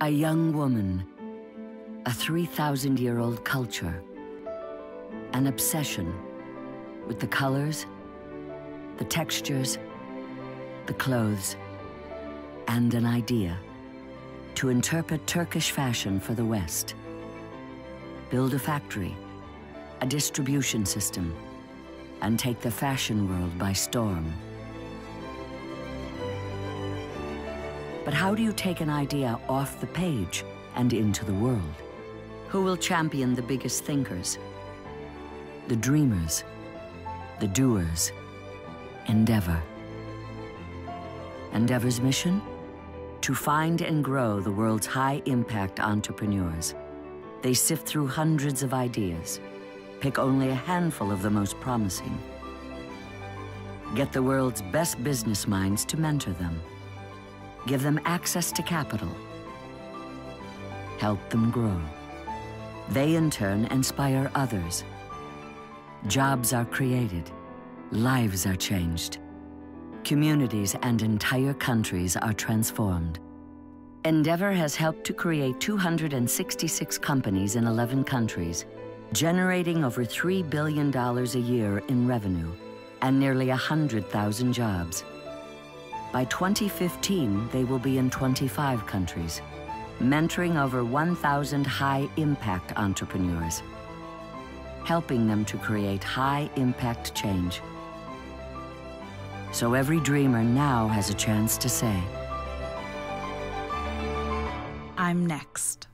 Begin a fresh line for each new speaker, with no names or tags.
A young woman, a 3,000 year old culture, an obsession with the colors, the textures, the clothes, and an idea to interpret Turkish fashion for the West. Build a factory, a distribution system, and take the fashion world by storm. But how do you take an idea off the page and into the world? Who will champion the biggest thinkers? The dreamers, the doers, Endeavor. Endeavor's mission? To find and grow the world's high-impact entrepreneurs. They sift through hundreds of ideas, pick only a handful of the most promising. Get the world's best business minds to mentor them give them access to capital, help them grow. They in turn inspire others. Jobs are created, lives are changed. Communities and entire countries are transformed. Endeavor has helped to create 266 companies in 11 countries, generating over $3 billion a year in revenue and nearly 100,000 jobs. By 2015, they will be in 25 countries, mentoring over 1,000 high-impact entrepreneurs, helping them to create high-impact change. So every dreamer now has a chance to say,
I'm next.